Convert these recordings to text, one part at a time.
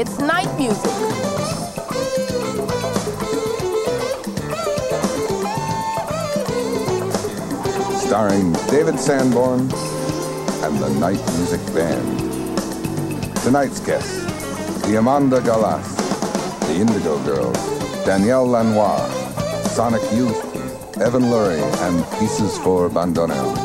It's night music. starring David Sanborn and the Night Music Band. Tonight's guests, Diamanda Galas, the Indigo Girls, Daniel Lanois, Sonic Youth, Evan Lurie, and Pieces for Bandoneon.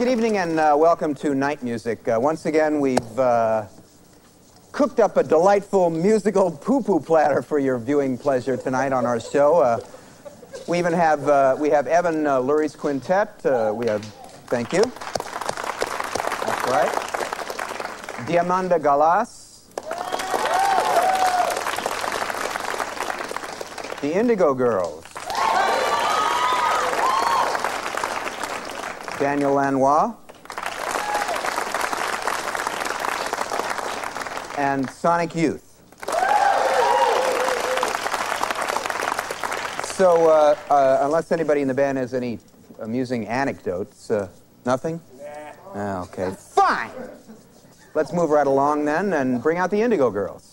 Good evening and uh, welcome to Night Music. Uh, once again, we've uh, cooked up a delightful musical poo-poo platter for your viewing pleasure tonight on our show. Uh, we even have uh, we have Evan uh, Lurie's quintet. Uh, we have, thank you. That's right. Diamanda Galas. The Indigo Girls. Daniel Lanois. And Sonic Youth. So, uh, uh, unless anybody in the band has any amusing anecdotes, uh, nothing? Ah, okay, fine. Let's move right along then and bring out the Indigo Girls.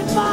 I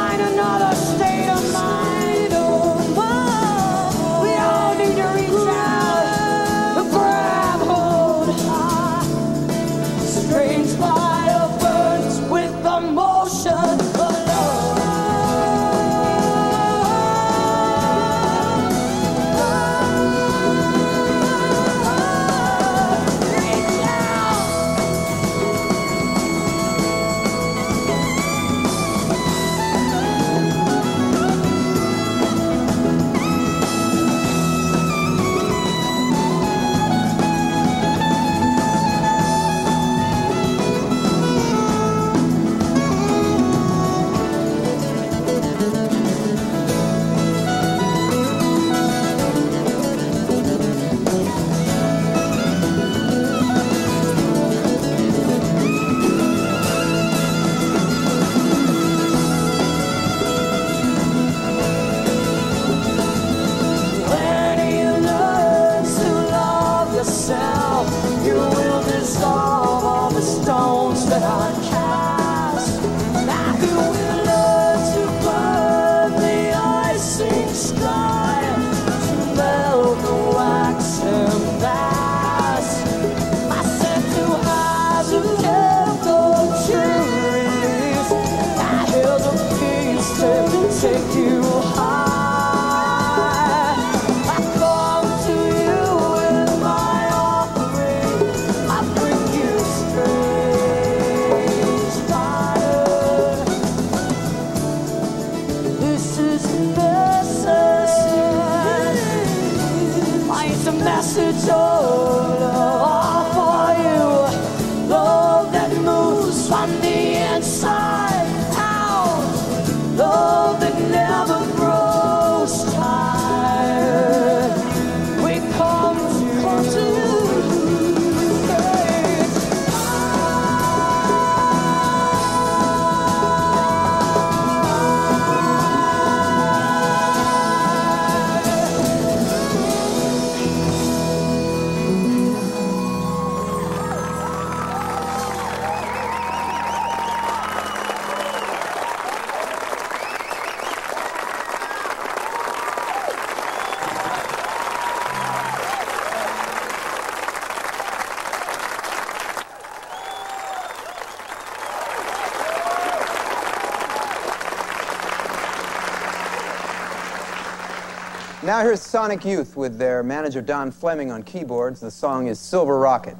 Now here's Sonic Youth with their manager Don Fleming on keyboards. The song is Silver Rocket.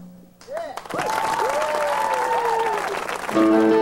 Yeah.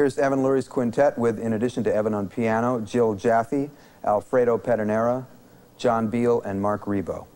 Here's Evan Lurie's quintet with, in addition to Evan on piano, Jill Jaffe, Alfredo Pedernera, John Beal, and Marc Ribot.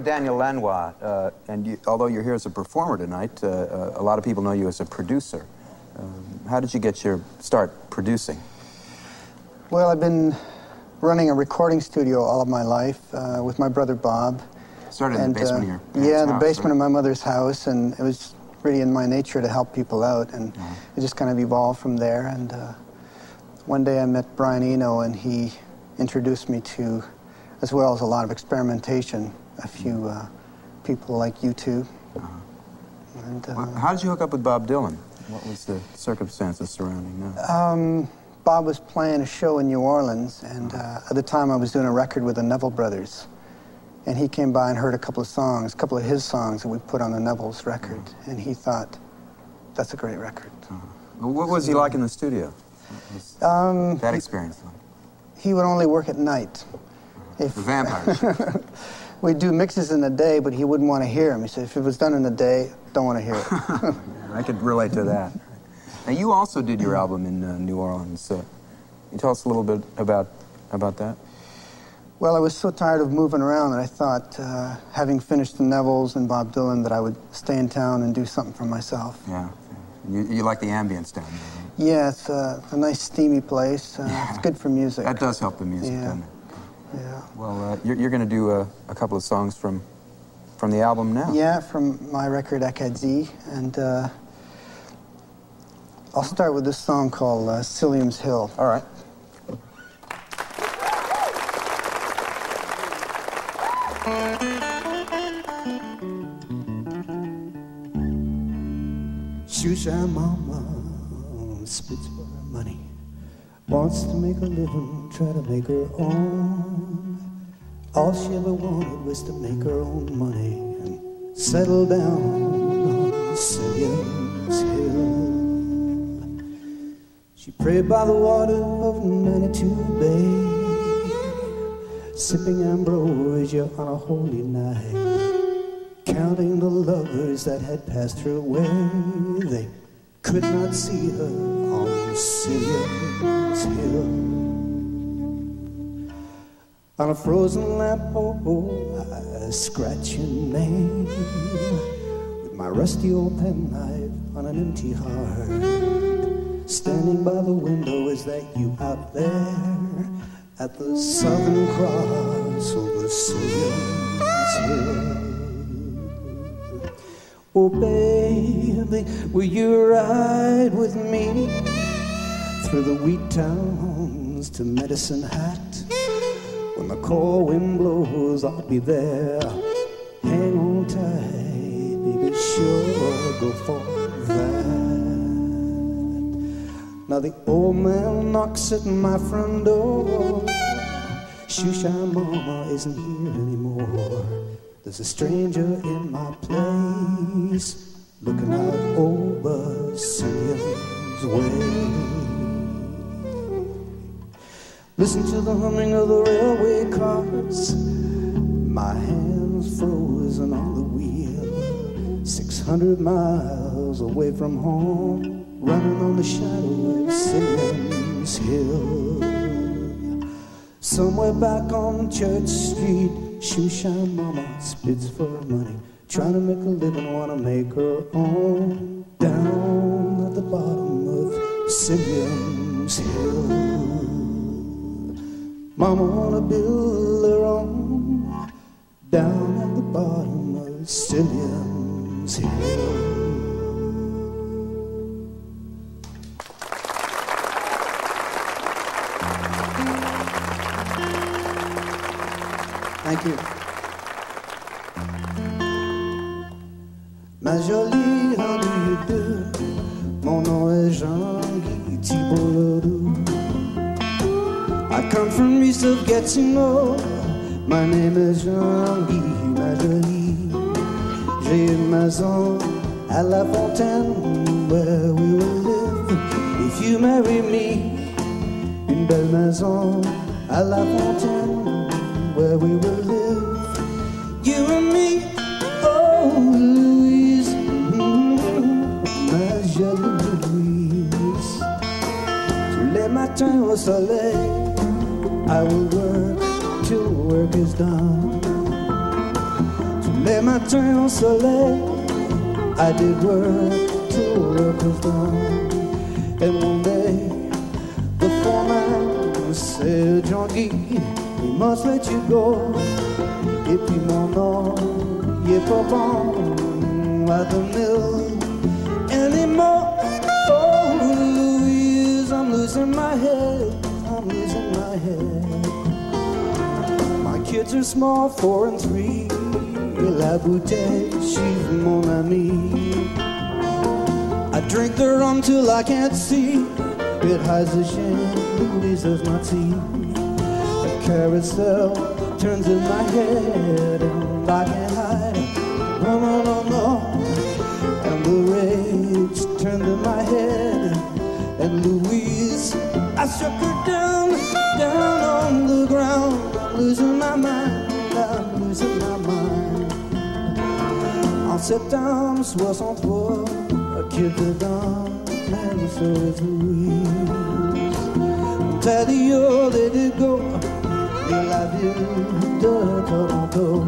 With Daniel Lanois, uh, and you, although you're here as a performer tonight, uh, uh, a lot of people know you as a producer. Um, how did you get your start producing? Well, I've been running a recording studio all of my life uh, with my brother Bob. Started in And, the basement uh, your parents' Yeah, the house, basement right? of my mother's house, and it was really in my nature to help people out, and Mm-hmm. it just kind of evolved from there. And uh, one day I met Brian Eno, and he introduced me to, as well as a lot of experimentation, a few uh, people like you two. And, uh, Well, how did you hook up with Bob Dylan? What was the circumstances surrounding that? Um, Bob was playing a show in New Orleans, and uh, at the time I was doing a record with the Neville Brothers. And he came by and heard a couple of songs, a couple of his songs that we put on the Neville's record, and he thought, that's a great record. Well, what was he like in the studio? Um, that experience like? he would only work at night. If The vampires. we'd do mixes in the day, but he wouldn't want to hear them. He said, if it was done in the day, don't want to hear it. I could relate to that. Now, you also did your album in uh, New Orleans. Uh, can you tell us a little bit about about that? Well, I was so tired of moving around that I thought, uh, having finished the Nevilles and Bob Dylan, that I would stay in town and do something for myself. Yeah. You, you like the ambience down there. right? Yeah, it's a nice steamy place. Uh, It's good for music. That does help the music, Yeah. doesn't it? Yeah. Well, uh, you're, you're going to do a, a couple of songs from from the album now. Yeah, from my record Acadie, and uh, I'll start with this song called uh, Silium's Hill. All right. Shusha mama spits for her money, wants to make a living, try to make her own. All she ever wanted was to make her own money and settle down on Silium's Hill. She prayed by the water of Manitou Bay, sipping ambrosia on a holy night counting the lovers that had passed her way. They could not see her on a frozen lamppost, oh, I scratch your name with my rusty old penknife on an empty heart. Standing by the window, is that you out there at the Southern Cross over Silium's Hill? Oh, baby, will you ride with me through the wheat towns to Medicine Hat? When the cold wind blows, I'll be there. Hang on tight, baby, sure go for that. Now the old man knocks at my front door. Shusha mama isn't here anymore. There's a stranger in my place, looking out over Silium's way. Listen to the humming of the railway cars. My hands frozen on the wheel. 600 miles away from home, running on the shadow of Silium's Hill. Somewhere back on Church Street, Shushan Mama spits for money, trying to make a living, wanna make her own. Down at the bottom of Silium's Hill, Mama wanna build her own. Down at the bottom of Silium's Hill. Thank you. Of Gatineau. My name is Jean-Guy, ma jolie. J'ai une maison à La Fontaine where we will live if you marry me. Une belle maison à La Fontaine where we will live. You and me, oh Louise, mm, ma Louise. Tous les matins au soleil, I will work till work is done. Les matins au soleil, I did work till work was done. And one day, the foreman said, Jean Guy, we must let you go. Puis mon nom, il est pas bon at the mill anymore. Oh, Louise, I'm losing my head. Kids are small, four and three. Et la bouteille, she's mon ami. I drink the rum till I can't see. It hides the Louise does not see. A carousel turns in my head, and I can't hide. No, no, no, no. And the rage turned in my head, and Louise, I struck her down, down on the ground. Losing my mind, I'm losing my mind. En septembre 63, a kid de dame, and so is Louise. Tadio, they did go, et la ville de Toronto.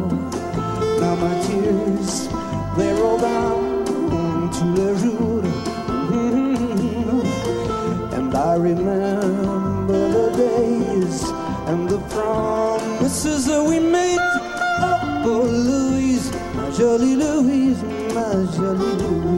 Now my tears, they roll down to the road. And I remember the days and the promises that we made. Oh, oh Louise, my jolie Louise, my jolie Louise.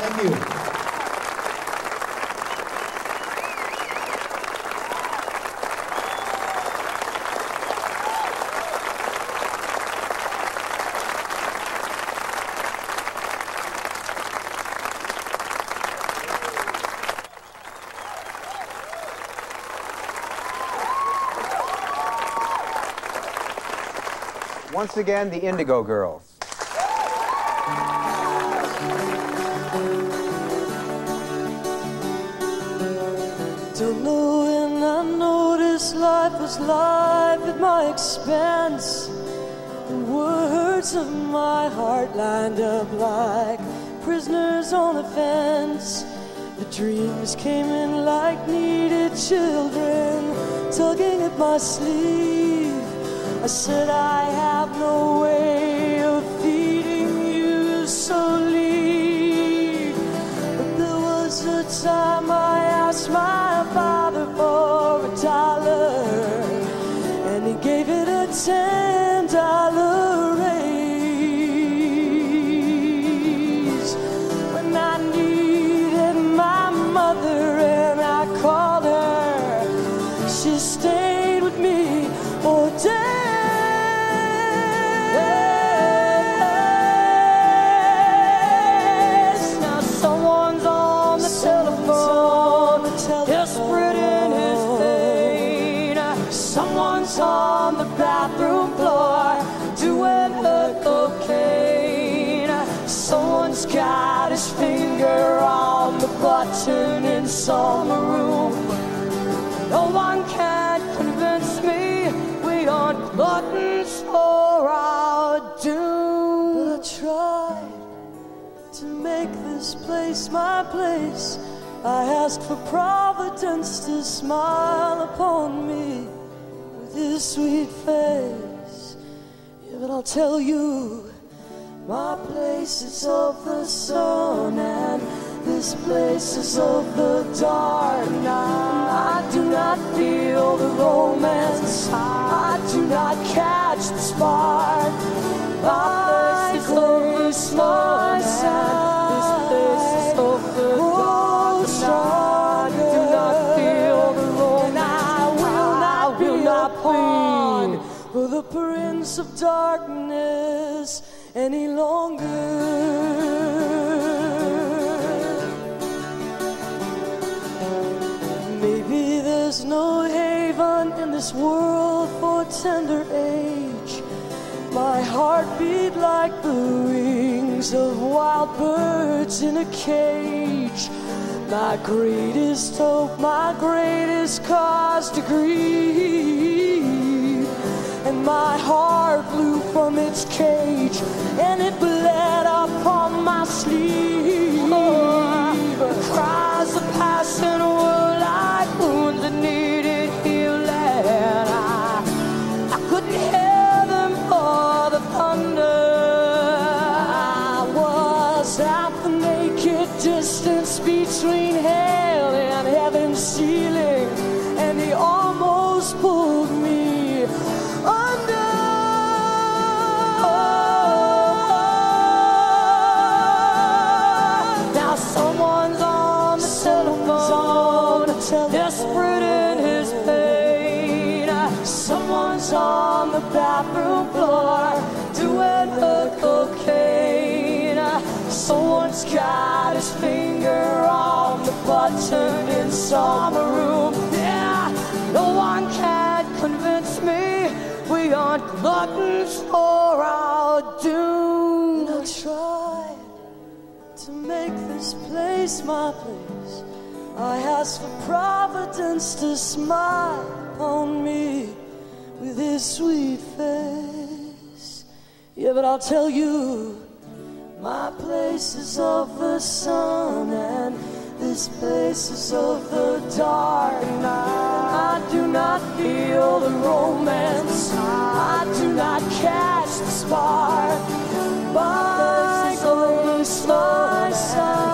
Thank you. Once again, the Indigo Girls. Don't know when I noticed life was life at my expense. The words of my heart lined up like prisoners on a fence. The dreams came in like needed children, tugging at my sleeve. I said, I have place. I asked for Providence to smile upon me with his sweet face. Yeah, but I'll tell you, my place is of the sun and this place is of the dark. Now I do not feel the romance. I do not catch the spark. My place is of the sun Of Darkness any longer. Maybe there's no haven in this world for tender age. My heart beat like the wings of wild birds in a cage. My greatest hope, my greatest cause to grieve and my heart flew from its cage, and it bled upon my sleeve. The in some room. Yeah, no one can convince me we aren't gluttons for our doom. I tried to make this place my place. I ask for Providence to smile on me with his sweet face. Yeah, but I'll tell you, my place is of the sun, and this place is of the dark night. I do not feel the romance, I do not catch the spark. But By going my side,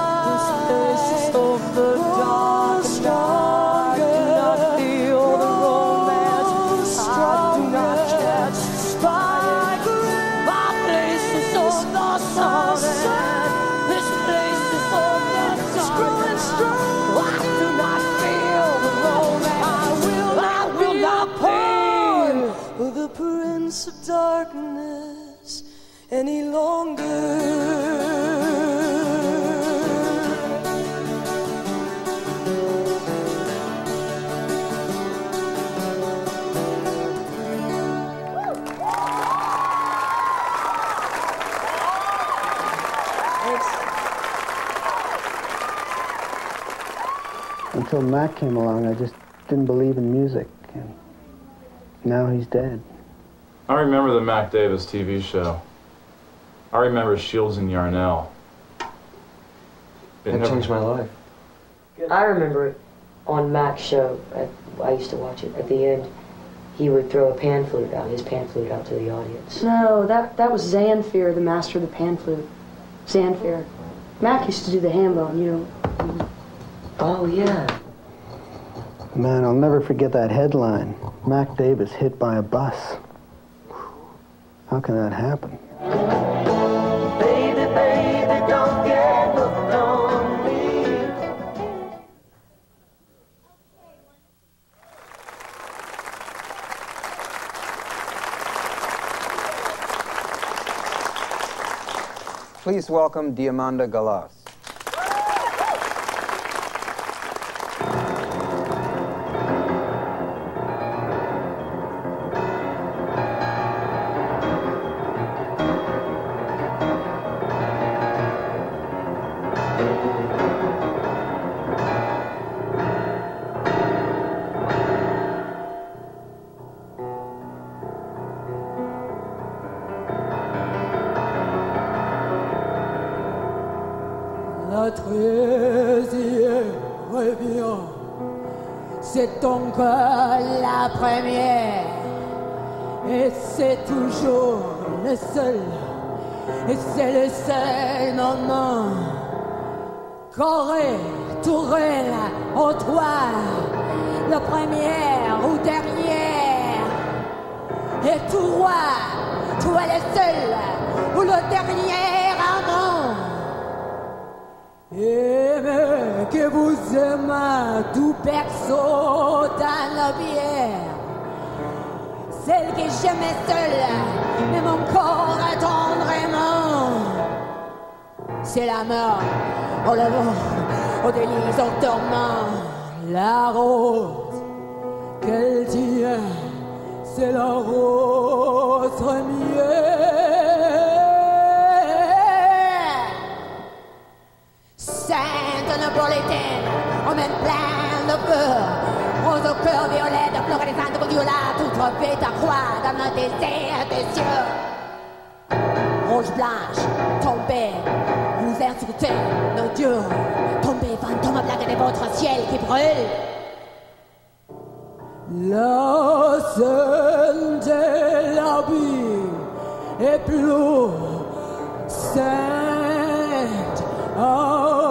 Until Mac came along, I just didn't believe in music. And now he's dead. I remember the Mac Davis TV show. I remember Shields and Yarnell. It That never- changed my life. I remember it on Mac's show. At, I used to watch it. At the end, he would throw a pan flute out, his pan flute out to the audience. No, that, that was Zamfir, the master of the pan flute. Zamfir. Mac used to do the ham bone, you know. Oh, yeah. Man, I'll never forget that headline. Mac Davis hit by a bus. How can that happen? Please welcome Diamanda Galas. Et c'est toujours le seul. Et c'est le seul moment. Corée, tourelle, au toit. La première ou dernière. Et toi, toi le seul ou le dernier amant. Aimez que vous aimez tout perso dans la bière celle qui est jamais seule, mais mon corps attend vraiment. C'est la mort, au levant, au délice, au torment. La rose, qu'elle dit, c'est la rose mienne. Sainte pour l'été, on mène plein de peur. Rose au cœur violet de florissante viola, tout fait ta croix dans le désert des cieux. Rouge blanche, tombez, vous insultez nos dieux. Tombez, fantôme blague de votre ciel qui brûle. La scène de la vie est plus sainte à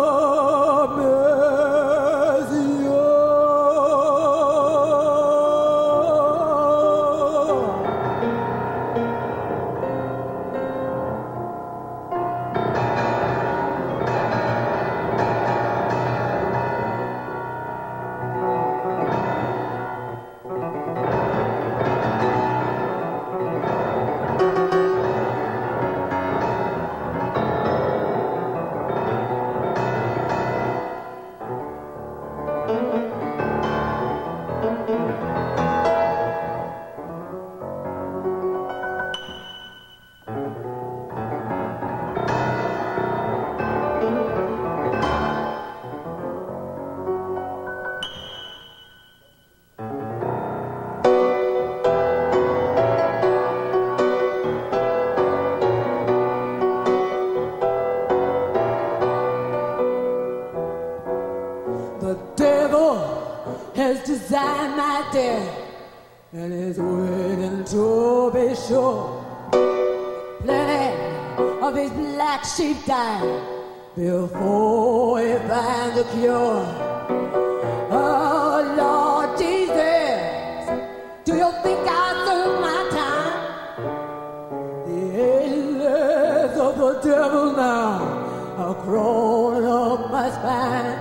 crawling up my spine.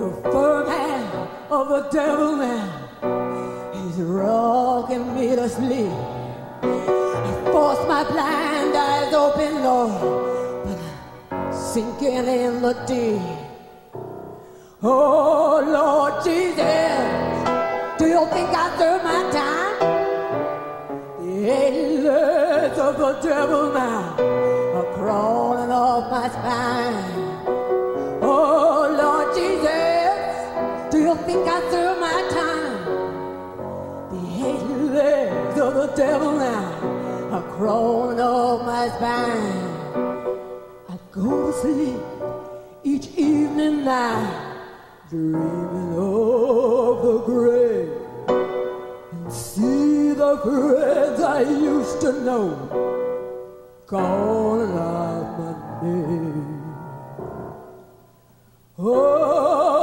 The firm hand of the devil now is rocking me to sleep. I force my blind eyes open, Lord, but I'm sinking in the deep. Oh Lord Jesus, do you think I serve my the devil now are crawling off my spine. Oh Lord Jesus, do you think I serve my time? The eight legs of the devil now are crawling off my spine. I go to sleep each evening now, dreaming of the grave the friends I used to know calling out my name. Oh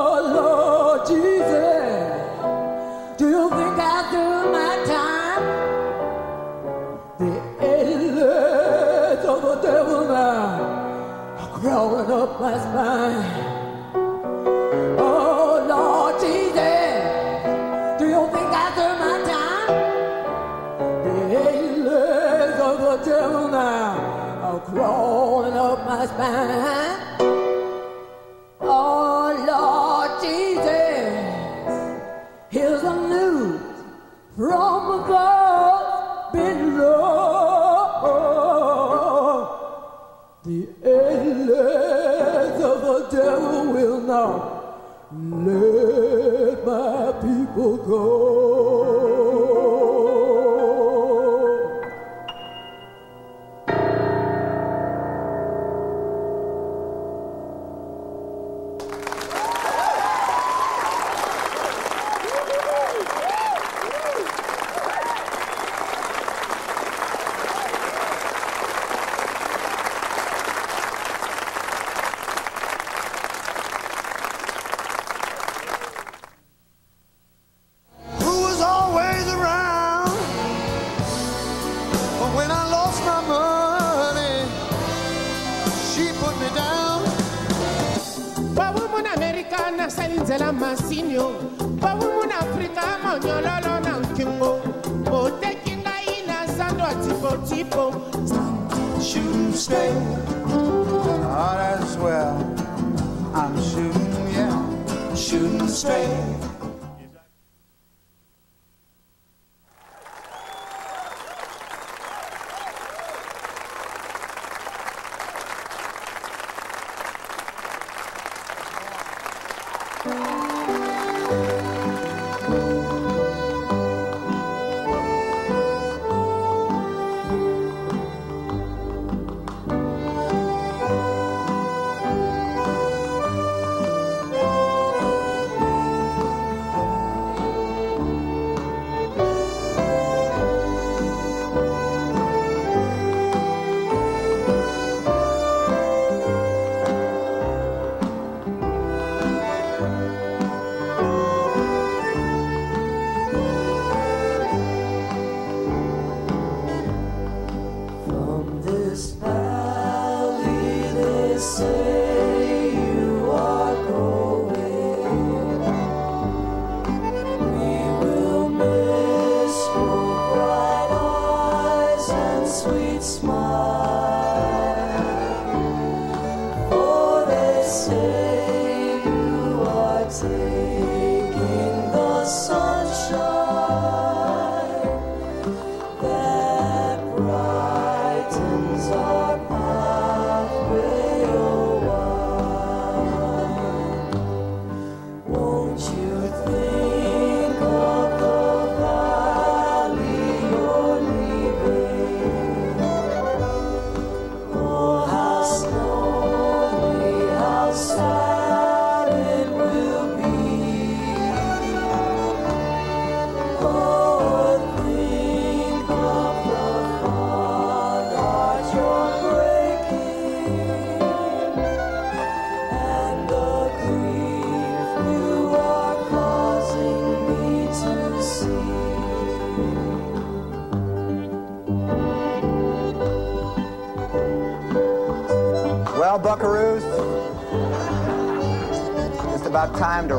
up shooting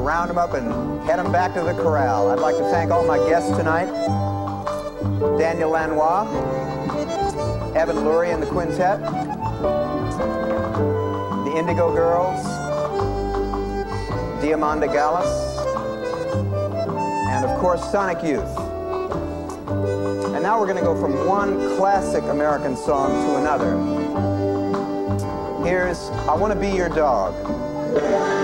round them up and head them back to the corral. I'd like to thank all my guests tonight. Daniel Lanois, Evan Lurie and the Quintet, the Indigo Girls, Diamanda Galas, and of course Sonic Youth. And now we're going to go from one classic American song to another. Here's I Want to Be Your Dog.